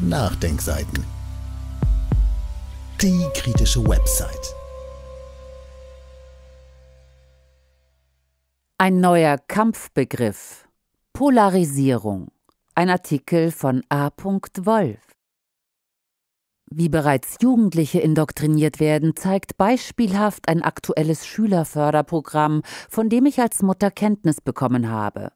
Nachdenkseiten. Die kritische Website. Ein neuer Kampfbegriff. Polarisierung. Ein Artikel von A. Wolf. Wie bereits Jugendliche indoktriniert werden, zeigt beispielhaft ein aktuelles Schülerförderprogramm, von dem ich als Mutter Kenntnis bekommen habe.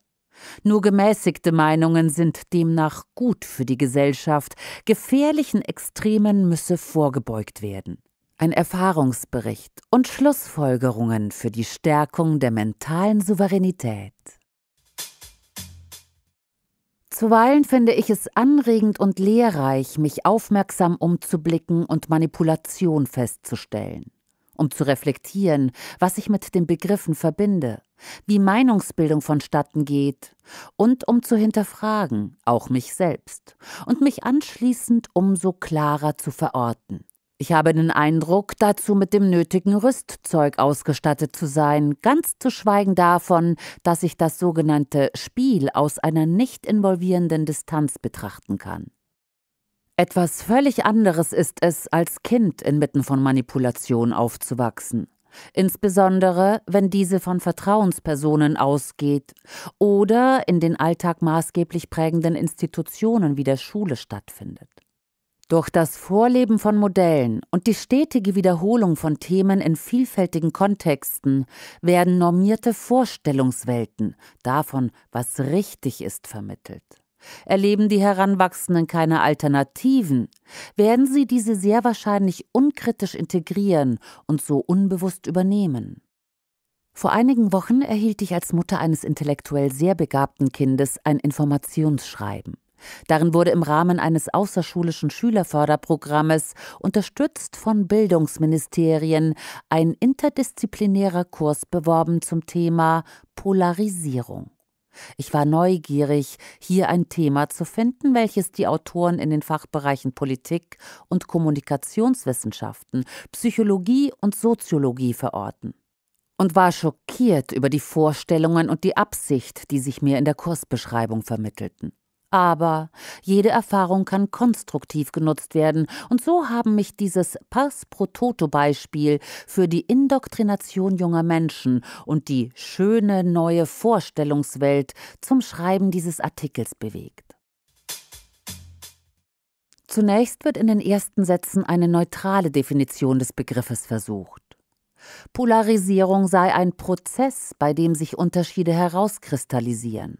Nur gemäßigte Meinungen sind demnach gut für die Gesellschaft, gefährlichen Extremen müsse vorgebeugt werden. Ein Erfahrungsbericht und Schlussfolgerungen für die Stärkung der mentalen Souveränität. Zuweilen finde ich es anregend und lehrreich, mich aufmerksam umzublicken und Manipulation festzustellen, um zu reflektieren, was ich mit den Begriffen verbinde, wie Meinungsbildung vonstatten geht und um zu hinterfragen, auch mich selbst, und mich anschließend umso klarer zu verorten. Ich habe den Eindruck, dazu mit dem nötigen Rüstzeug ausgestattet zu sein, ganz zu schweigen davon, dass ich das sogenannte Spiel aus einer nicht involvierenden Distanz betrachten kann. Etwas völlig anderes ist es, als Kind inmitten von Manipulation aufzuwachsen, insbesondere wenn diese von Vertrauenspersonen ausgeht oder in den Alltag maßgeblich prägenden Institutionen wie der Schule stattfindet. Durch das Vorleben von Modellen und die stetige Wiederholung von Themen in vielfältigen Kontexten werden normierte Vorstellungswelten davon, was richtig ist, vermittelt. Erleben die Heranwachsenden keine Alternativen, werden sie diese sehr wahrscheinlich unkritisch integrieren und so unbewusst übernehmen. Vor einigen Wochen erhielt ich als Mutter eines intellektuell sehr begabten Kindes ein Informationsschreiben. Darin wurde im Rahmen eines außerschulischen Schülerförderprogrammes, unterstützt von Bildungsministerien, ein interdisziplinärer Kurs beworben zum Thema Polarisierung. Ich war neugierig, hier ein Thema zu finden, welches die Autoren in den Fachbereichen Politik und Kommunikationswissenschaften, Psychologie und Soziologie verorten. Und war schockiert über die Vorstellungen und die Absicht, die sich mir in der Kursbeschreibung vermittelten. Aber jede Erfahrung kann konstruktiv genutzt werden, und so haben mich dieses Pars pro Toto Beispiel für die Indoktrination junger Menschen und die schöne neue Vorstellungswelt zum Schreiben dieses Artikels bewegt. Zunächst wird in den ersten Sätzen eine neutrale Definition des Begriffes versucht. Polarisierung sei ein Prozess, bei dem sich Unterschiede herauskristallisieren.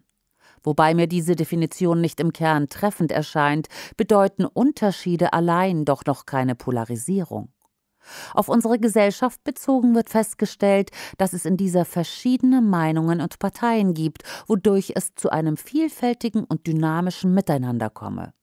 Wobei mir diese Definition nicht im Kern treffend erscheint, bedeuten Unterschiede allein doch noch keine Polarisierung. Auf unsere Gesellschaft bezogen wird festgestellt, dass es in dieser verschiedene Meinungen und Parteien gibt, wodurch es zu einem vielfältigen und dynamischen Miteinander komme.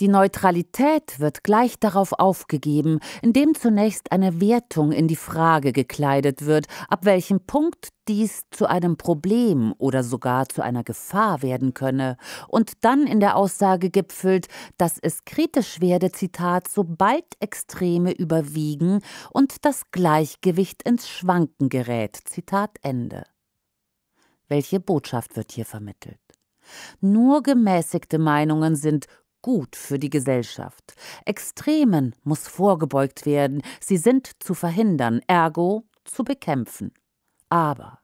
Die Neutralität wird gleich darauf aufgegeben, indem zunächst eine Wertung in die Frage gekleidet wird, ab welchem Punkt dies zu einem Problem oder sogar zu einer Gefahr werden könne, und dann in der Aussage gipfelt, dass es kritisch werde, Zitat, sobald Extreme überwiegen und das Gleichgewicht ins Schwanken gerät, Zitat Ende. Welche Botschaft wird hier vermittelt? Nur gemäßigte Meinungen sind gut für die Gesellschaft. Extremen muss vorgebeugt werden, sie sind zu verhindern, ergo zu bekämpfen. Aber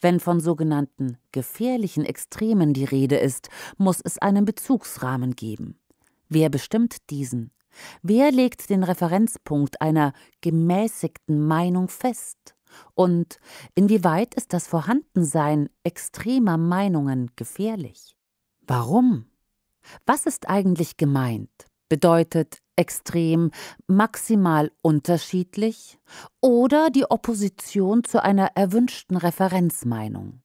wenn von sogenannten gefährlichen Extremen die Rede ist, muss es einen Bezugsrahmen geben. Wer bestimmt diesen? Wer legt den Referenzpunkt einer gemäßigten Meinung fest? Und inwieweit ist das Vorhandensein extremer Meinungen gefährlich? Warum? Was ist eigentlich gemeint? Bedeutet extrem, maximal unterschiedlich oder die Opposition zu einer erwünschten Referenzmeinung?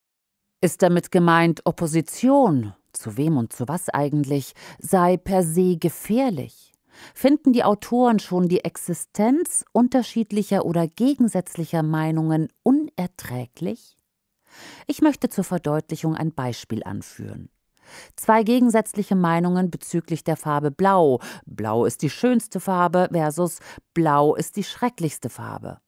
Ist damit gemeint, Opposition, zu wem und zu was eigentlich, sei per se gefährlich? Finden die Autoren schon die Existenz unterschiedlicher oder gegensätzlicher Meinungen unerträglich? Ich möchte zur Verdeutlichung ein Beispiel anführen. Zwei gegensätzliche Meinungen bezüglich der Farbe Blau. Blau ist die schönste Farbe versus Blau ist die schrecklichste Farbe.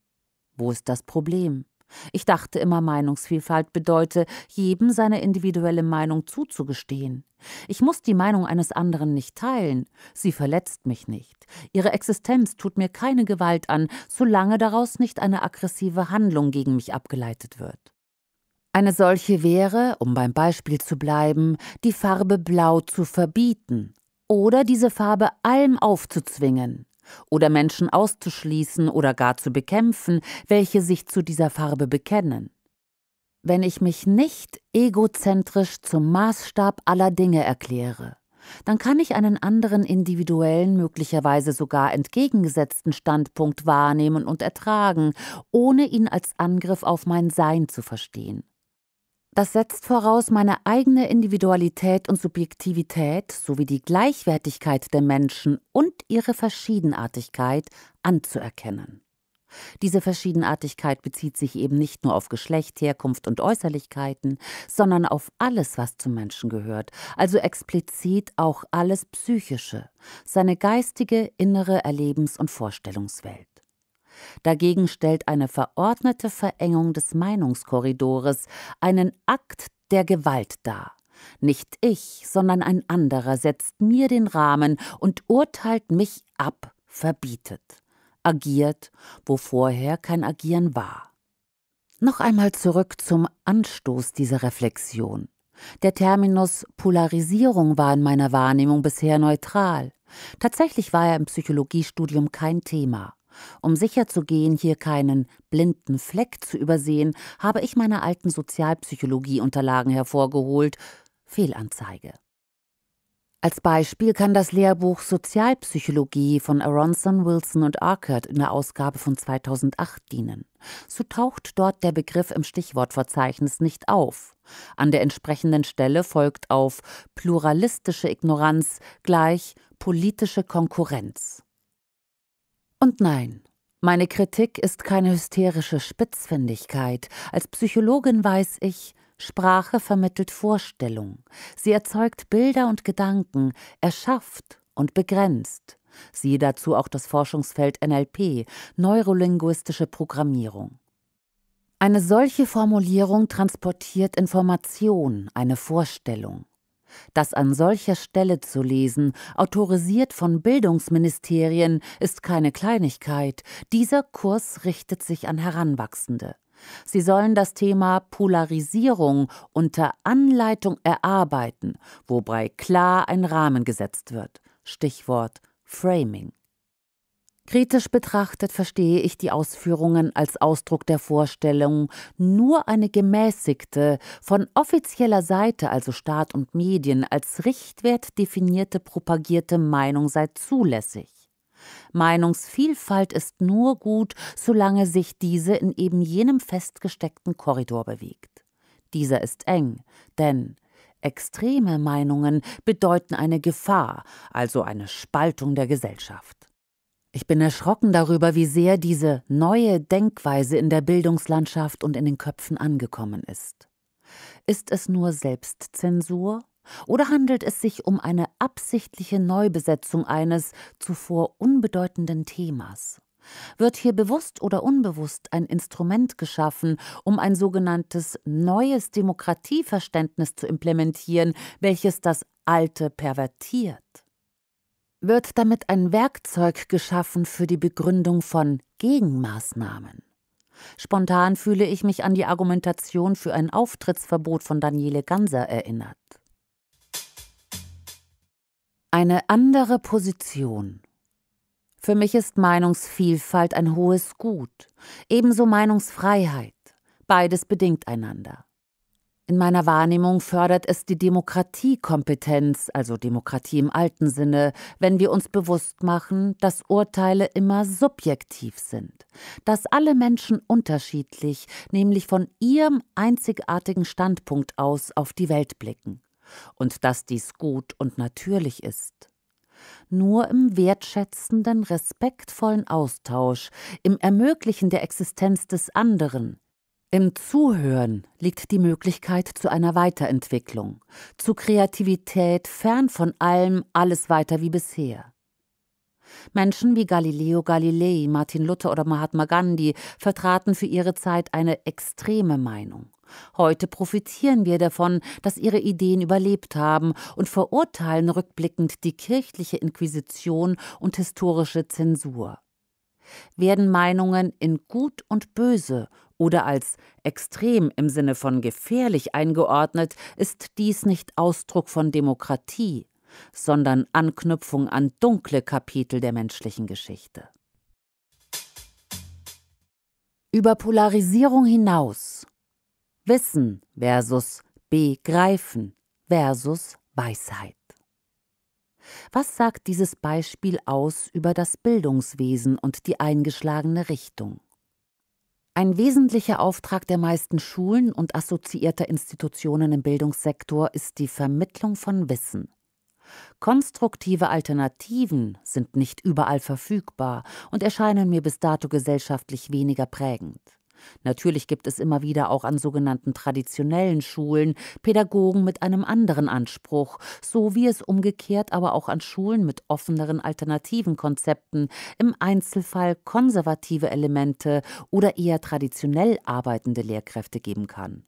Wo ist das Problem? Ich dachte immer, Meinungsvielfalt bedeute, jedem seine individuelle Meinung zuzugestehen. Ich muss die Meinung eines anderen nicht teilen. Sie verletzt mich nicht. Ihre Existenz tut mir keine Gewalt an, solange daraus nicht eine aggressive Handlung gegen mich abgeleitet wird. Eine solche wäre, um beim Beispiel zu bleiben, die Farbe Blau zu verbieten oder diese Farbe allem aufzuzwingen oder Menschen auszuschließen oder gar zu bekämpfen, welche sich zu dieser Farbe bekennen. Wenn ich mich nicht egozentrisch zum Maßstab aller Dinge erkläre, dann kann ich einen anderen individuellen, möglicherweise sogar entgegengesetzten Standpunkt wahrnehmen und ertragen, ohne ihn als Angriff auf mein Sein zu verstehen. Das setzt voraus, meine eigene Individualität und Subjektivität sowie die Gleichwertigkeit der Menschen und ihre Verschiedenartigkeit anzuerkennen. Diese Verschiedenartigkeit bezieht sich eben nicht nur auf Geschlecht, Herkunft und Äußerlichkeiten, sondern auf alles, was zum Menschen gehört, also explizit auch alles Psychische, seine geistige, innere Erlebens- und Vorstellungswelt. Dagegen stellt eine verordnete Verengung des Meinungskorridores einen Akt der Gewalt dar. Nicht ich, sondern ein anderer setzt mir den Rahmen und urteilt mich ab, verbietet, agiert, wo vorher kein Agieren war. Noch einmal zurück zum Anstoß dieser Reflexion. Der Terminus Polarisierung war in meiner Wahrnehmung bisher neutral. Tatsächlich war er im Psychologiestudium kein Thema. Um sicherzugehen, hier keinen blinden Fleck zu übersehen, habe ich meine alten Sozialpsychologieunterlagen hervorgeholt. Fehlanzeige. Als Beispiel kann das Lehrbuch Sozialpsychologie von Aronson, Wilson und Arkert in der Ausgabe von 2008 dienen. So taucht dort der Begriff im Stichwortverzeichnis nicht auf. An der entsprechenden Stelle folgt auf pluralistische Ignoranz gleich politische Konkurrenz. Und nein, meine Kritik ist keine hysterische Spitzfindigkeit. Als Psychologin weiß ich, Sprache vermittelt Vorstellung. Sie erzeugt Bilder und Gedanken, erschafft und begrenzt. Siehe dazu auch das Forschungsfeld NLP, neurolinguistische Programmierung. Eine solche Formulierung transportiert Information, eine Vorstellung. Das an solcher Stelle zu lesen, autorisiert von Bildungsministerien, ist keine Kleinigkeit. Dieser Kurs richtet sich an Heranwachsende. Sie sollen das Thema Polarisierung unter Anleitung erarbeiten, wobei klar ein Rahmen gesetzt wird. Stichwort Framing. Kritisch betrachtet verstehe ich die Ausführungen als Ausdruck der Vorstellung, nur eine gemäßigte, von offizieller Seite, also Staat und Medien, als Richtwert definierte propagierte Meinung sei zulässig. Meinungsvielfalt ist nur gut, solange sich diese in eben jenem festgesteckten Korridor bewegt. Dieser ist eng, denn extreme Meinungen bedeuten eine Gefahr, also eine Spaltung der Gesellschaft. Ich bin erschrocken darüber, wie sehr diese neue Denkweise in der Bildungslandschaft und in den Köpfen angekommen ist. Ist es nur Selbstzensur oder handelt es sich um eine absichtliche Neubesetzung eines zuvor unbedeutenden Themas? Wird hier bewusst oder unbewusst ein Instrument geschaffen, um ein sogenanntes neues Demokratieverständnis zu implementieren, welches das alte pervertiert? Wird damit ein Werkzeug geschaffen für die Begründung von Gegenmaßnahmen. Spontan fühle ich mich an die Argumentation für ein Auftrittsverbot von Daniele Ganser erinnert. Eine andere Position. Für mich ist Meinungsvielfalt ein hohes Gut, ebenso Meinungsfreiheit. Beides bedingt einander. In meiner Wahrnehmung fördert es die Demokratiekompetenz, also Demokratie im alten Sinne, wenn wir uns bewusst machen, dass Urteile immer subjektiv sind, dass alle Menschen unterschiedlich, nämlich von ihrem einzigartigen Standpunkt aus auf die Welt blicken und dass dies gut und natürlich ist. Nur im wertschätzenden, respektvollen Austausch, im Ermöglichen der Existenz des anderen, im Zuhören liegt die Möglichkeit zu einer Weiterentwicklung, zu Kreativität fern von allem alles weiter wie bisher. Menschen wie Galileo Galilei, Martin Luther oder Mahatma Gandhi vertraten für ihre Zeit eine extreme Meinung. Heute profitieren wir davon, dass ihre Ideen überlebt haben und verurteilen rückblickend die kirchliche Inquisition und historische Zensur. Werden Meinungen in gut und böse oder als extrem im Sinne von gefährlich eingeordnet, ist dies nicht Ausdruck von Demokratie, sondern Anknüpfung an dunkle Kapitel der menschlichen Geschichte. Über Polarisierung hinaus Wissen versus Begreifen versus Weisheit. Was sagt dieses Beispiel aus über das Bildungswesen und die eingeschlagene Richtung? Ein wesentlicher Auftrag der meisten Schulen und assoziierter Institutionen im Bildungssektor ist die Vermittlung von Wissen. Konstruktive Alternativen sind nicht überall verfügbar und erscheinen mir bis dato gesellschaftlich weniger prägend. Natürlich gibt es immer wieder auch an sogenannten traditionellen Schulen Pädagogen mit einem anderen Anspruch, so wie es umgekehrt aber auch an Schulen mit offeneren alternativen Konzepten im Einzelfall konservative Elemente oder eher traditionell arbeitende Lehrkräfte geben kann.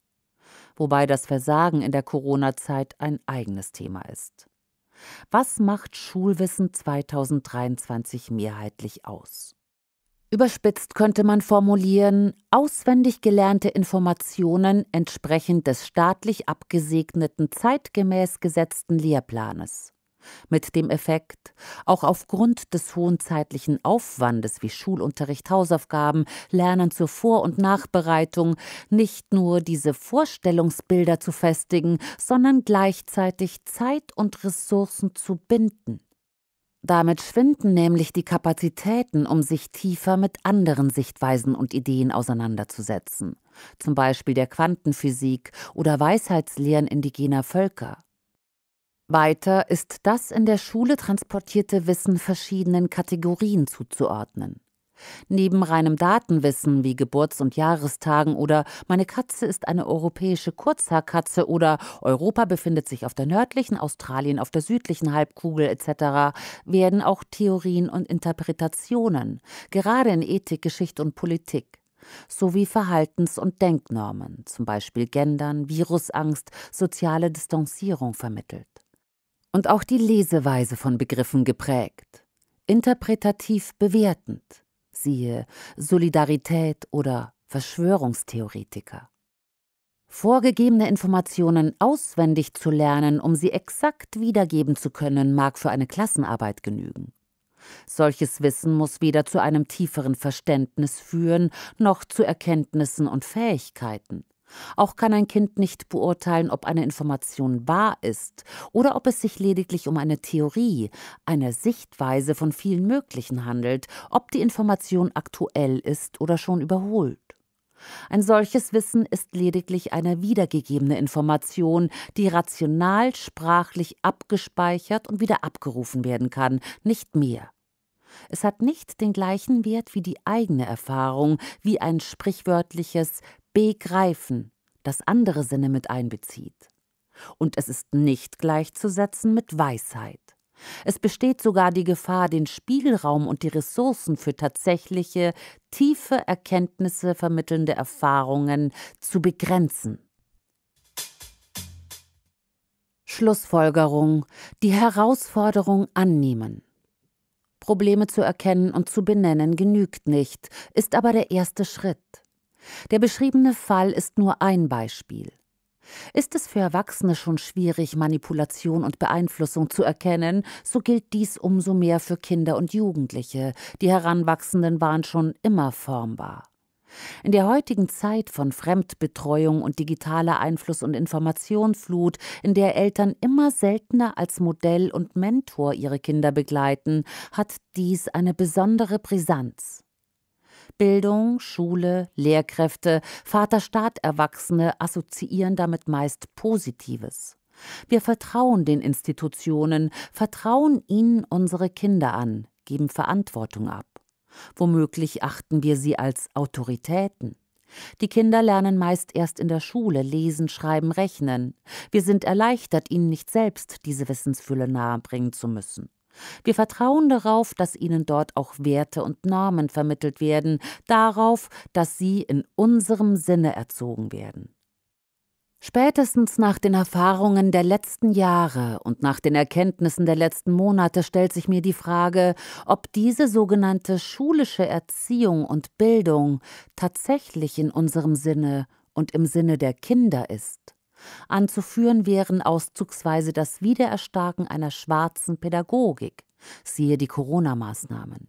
Wobei das Versagen in der Corona-Zeit ein eigenes Thema ist. Was macht Schulwissen 2023 mehrheitlich aus? Überspitzt könnte man formulieren, auswendig gelernte Informationen entsprechend des staatlich abgesegneten zeitgemäß gesetzten Lehrplanes. Mit dem Effekt, auch aufgrund des hohen zeitlichen Aufwandes wie Schulunterricht, Hausaufgaben, Lernen zur Vor- und Nachbereitung, nicht nur diese Vorstellungsbilder zu festigen, sondern gleichzeitig Zeit und Ressourcen zu binden. Damit schwinden nämlich die Kapazitäten, um sich tiefer mit anderen Sichtweisen und Ideen auseinanderzusetzen, zum Beispiel der Quantenphysik oder Weisheitslehren indigener Völker. Weiter ist das in der Schule transportierte Wissen verschiedenen Kategorien zuzuordnen. Neben reinem Datenwissen wie Geburts- und Jahrestagen oder meine Katze ist eine europäische Kurzhaarkatze oder Europa befindet sich auf der nördlichen, Australien auf der südlichen Halbkugel etc., werden auch Theorien und Interpretationen, gerade in Ethik, Geschichte und Politik, sowie Verhaltens- und Denknormen, zum Beispiel Gendern, Virusangst, soziale Distanzierung vermittelt. Und auch die Leseweise von Begriffen geprägt, interpretativ bewertend siehe Solidarität oder Verschwörungstheoretiker. Vorgegebene Informationen auswendig zu lernen, um sie exakt wiedergeben zu können, mag für eine Klassenarbeit genügen. Solches Wissen muss weder zu einem tieferen Verständnis führen, noch zu Erkenntnissen und Fähigkeiten. Auch kann ein Kind nicht beurteilen, ob eine Information wahr ist oder ob es sich lediglich um eine Theorie, eine Sichtweise von vielen möglichen handelt, ob die Information aktuell ist oder schon überholt. Ein solches Wissen ist lediglich eine wiedergegebene Information, die rational sprachlich abgespeichert und wieder abgerufen werden kann, nicht mehr. Es hat nicht den gleichen Wert wie die eigene Erfahrung, wie ein sprichwörtliches Begreifen, das andere Sinne mit einbezieht. Und es ist nicht gleichzusetzen mit Weisheit. Es besteht sogar die Gefahr, den Spielraum und die Ressourcen für tatsächliche, tiefe Erkenntnisse vermittelnde Erfahrungen zu begrenzen. Schlussfolgerung Die Herausforderung annehmen. Probleme zu erkennen und zu benennen genügt nicht, ist aber der erste Schritt. Der beschriebene Fall ist nur ein Beispiel. Ist es für Erwachsene schon schwierig, Manipulation und Beeinflussung zu erkennen, so gilt dies umso mehr für Kinder und Jugendliche. Die Heranwachsenden waren schon immer formbar. In der heutigen Zeit von Fremdbetreuung und digitaler Einfluss- und Informationsflut, in der Eltern immer seltener als Modell und Mentor ihre Kinder begleiten, hat dies eine besondere Brisanz. Bildung, Schule, Lehrkräfte, Vaterstaat, Erwachsene assoziieren damit meist Positives. Wir vertrauen den Institutionen, vertrauen ihnen unsere Kinder an, geben Verantwortung ab. Womöglich achten wir sie als Autoritäten. Die Kinder lernen meist erst in der Schule lesen, schreiben, rechnen. Wir sind erleichtert, ihnen nicht selbst diese Wissensfülle nahebringen zu müssen. Wir vertrauen darauf, dass ihnen dort auch Werte und Normen vermittelt werden, darauf, dass sie in unserem Sinne erzogen werden. Spätestens nach den Erfahrungen der letzten Jahre und nach den Erkenntnissen der letzten Monate stellt sich mir die Frage, ob diese sogenannte schulische Erziehung und Bildung tatsächlich in unserem Sinne und im Sinne der Kinder ist. Anzuführen wären auszugsweise das Wiedererstarken einer schwarzen Pädagogik, siehe die Corona-Maßnahmen.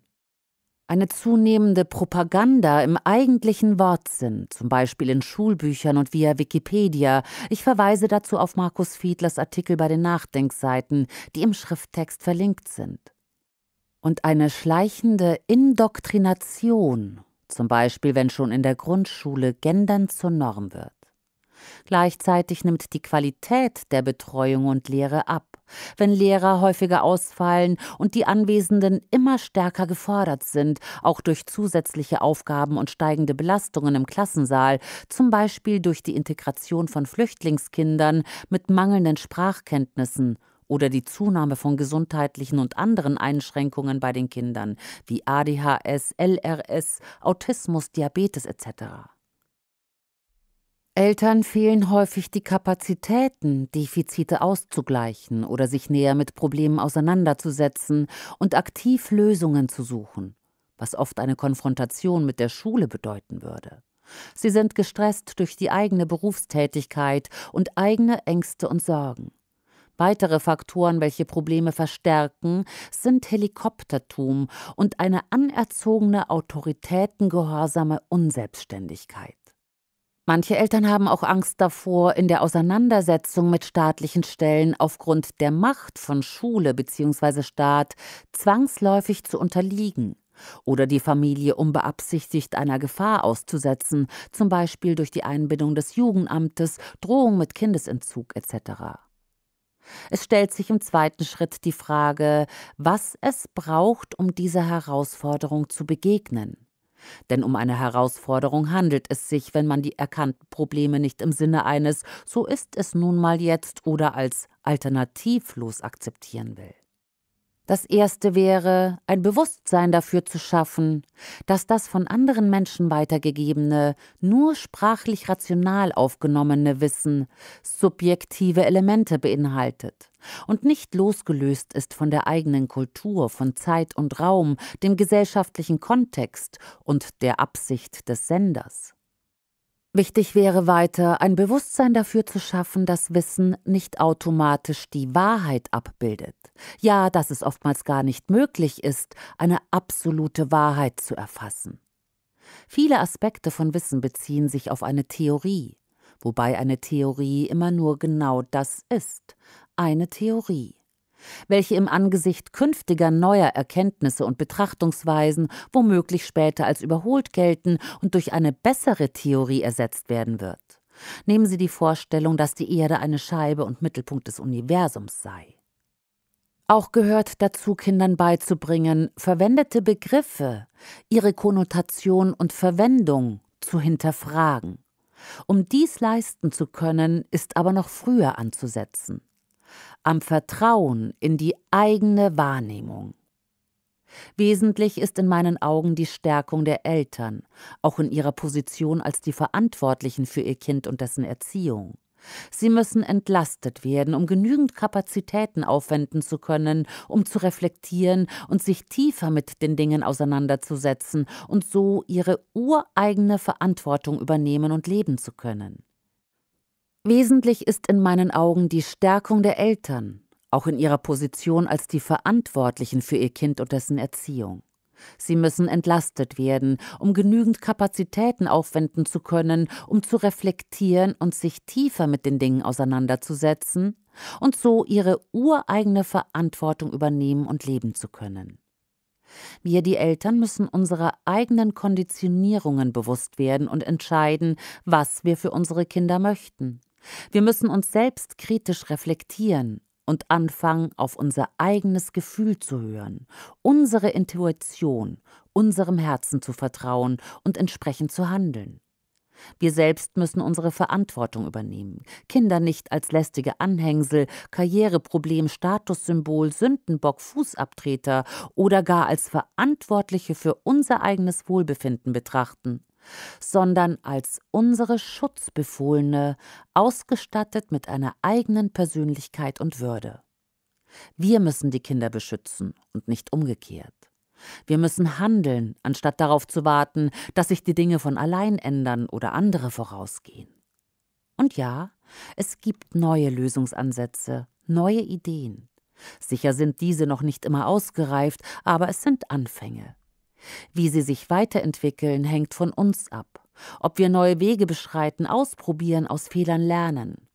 Eine zunehmende Propaganda im eigentlichen Wortsinn, zum Beispiel in Schulbüchern und via Wikipedia. Ich verweise dazu auf Markus Fiedlers Artikel bei den Nachdenkseiten, die im Schrifttext verlinkt sind. Und eine schleichende Indoktrination, zum Beispiel wenn schon in der Grundschule Gendern zur Norm wird. Gleichzeitig nimmt die Qualität der Betreuung und Lehre ab, wenn Lehrer häufiger ausfallen und die Anwesenden immer stärker gefordert sind, auch durch zusätzliche Aufgaben und steigende Belastungen im Klassensaal, zum Beispiel durch die Integration von Flüchtlingskindern mit mangelnden Sprachkenntnissen oder die Zunahme von gesundheitlichen und anderen Einschränkungen bei den Kindern wie ADHS, LRS, Autismus, Diabetes etc. Eltern fehlen häufig die Kapazitäten, Defizite auszugleichen oder sich näher mit Problemen auseinanderzusetzen und aktiv Lösungen zu suchen, was oft eine Konfrontation mit der Schule bedeuten würde. Sie sind gestresst durch die eigene Berufstätigkeit und eigene Ängste und Sorgen. Weitere Faktoren, welche Probleme verstärken, sind Helikoptertum und eine anerzogene autoritätengehorsame Unselbstständigkeit. Manche Eltern haben auch Angst davor, in der Auseinandersetzung mit staatlichen Stellen aufgrund der Macht von Schule bzw. Staat zwangsläufig zu unterliegen oder die Familie unbeabsichtigt einer Gefahr auszusetzen, zum Beispiel durch die Einbindung des Jugendamtes, Drohung mit Kindesentzug etc. Es stellt sich im zweiten Schritt die Frage, was es braucht, um dieser Herausforderung zu begegnen. Denn um eine Herausforderung handelt es sich, wenn man die erkannten Probleme nicht im Sinne eines so ist es nun mal jetzt oder als alternativlos akzeptieren will. Das erste wäre, ein Bewusstsein dafür zu schaffen, dass das von anderen Menschen weitergegebene, nur sprachlich rational aufgenommene Wissen subjektive Elemente beinhaltet und nicht losgelöst ist von der eigenen Kultur, von Zeit und Raum, dem gesellschaftlichen Kontext und der Absicht des Senders. Wichtig wäre weiter, ein Bewusstsein dafür zu schaffen, dass Wissen nicht automatisch die Wahrheit abbildet. Ja, dass es oftmals gar nicht möglich ist, eine absolute Wahrheit zu erfassen. Viele Aspekte von Wissen beziehen sich auf eine Theorie, wobei eine Theorie immer nur genau das ist, eine Theorie welche im Angesicht künftiger neuer Erkenntnisse und Betrachtungsweisen womöglich später als überholt gelten und durch eine bessere Theorie ersetzt werden wird. Nehmen Sie die Vorstellung, dass die Erde eine Scheibe und Mittelpunkt des Universums sei. Auch gehört dazu, Kindern beizubringen, verwendete Begriffe, ihre Konnotation und Verwendung zu hinterfragen. Um dies leisten zu können, ist aber noch früher anzusetzen am Vertrauen in die eigene Wahrnehmung. Wesentlich ist in meinen Augen die Stärkung der Eltern, auch in ihrer Position als die Verantwortlichen für ihr Kind und dessen Erziehung. Sie müssen entlastet werden, um genügend Kapazitäten aufwenden zu können, um zu reflektieren und sich tiefer mit den Dingen auseinanderzusetzen und so ihre ureigene Verantwortung übernehmen und leben zu können. Wesentlich ist in meinen Augen die Stärkung der Eltern, auch in ihrer Position als die Verantwortlichen für ihr Kind und dessen Erziehung. Sie müssen entlastet werden, um genügend Kapazitäten aufwenden zu können, um zu reflektieren und sich tiefer mit den Dingen auseinanderzusetzen und so ihre ureigene Verantwortung übernehmen und leben zu können. Wir, die Eltern, müssen unserer eigenen Konditionierungen bewusst werden und entscheiden, was wir für unsere Kinder möchten. Wir müssen uns selbst kritisch reflektieren und anfangen, auf unser eigenes Gefühl zu hören, unsere Intuition, unserem Herzen zu vertrauen und entsprechend zu handeln. Wir selbst müssen unsere Verantwortung übernehmen. Kinder nicht als lästige Anhängsel, Karriereproblem, Statussymbol, Sündenbock, Fußabtreter oder gar als Verantwortliche für unser eigenes Wohlbefinden betrachten, sondern als unsere Schutzbefohlene, ausgestattet mit einer eigenen Persönlichkeit und Würde. Wir müssen die Kinder beschützen und nicht umgekehrt. Wir müssen handeln, anstatt darauf zu warten, dass sich die Dinge von allein ändern oder andere vorausgehen. Und ja, es gibt neue Lösungsansätze, neue Ideen. Sicher sind diese noch nicht immer ausgereift, aber es sind Anfänge. Wie sie sich weiterentwickeln, hängt von uns ab. Ob wir neue Wege beschreiten, ausprobieren, aus Fehlern lernen.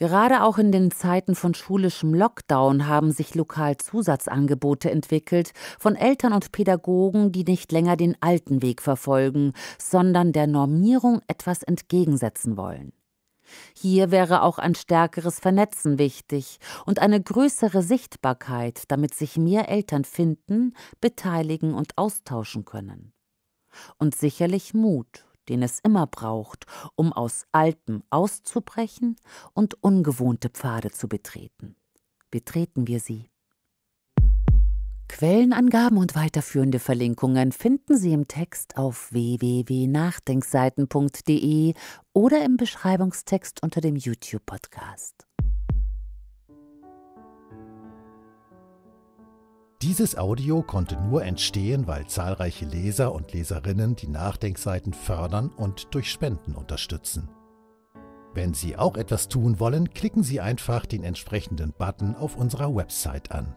Gerade auch in den Zeiten von schulischem Lockdown haben sich lokal Zusatzangebote entwickelt von Eltern und Pädagogen, die nicht länger den alten Weg verfolgen, sondern der Normierung etwas entgegensetzen wollen. Hier wäre auch ein stärkeres Vernetzen wichtig und eine größere Sichtbarkeit, damit sich mehr Eltern finden, beteiligen und austauschen können. Und sicherlich Mut den es immer braucht, um aus Altem auszubrechen und ungewohnte Pfade zu betreten. Betreten wir sie. Quellenangaben und weiterführende Verlinkungen finden Sie im Text auf www.nachdenkseiten.de oder im Beschreibungstext unter dem YouTube-Podcast. Dieses Audio konnte nur entstehen, weil zahlreiche Leser und Leserinnen die Nachdenkseiten fördern und durch Spenden unterstützen. Wenn Sie auch etwas tun wollen, klicken Sie einfach den entsprechenden Button auf unserer Website an.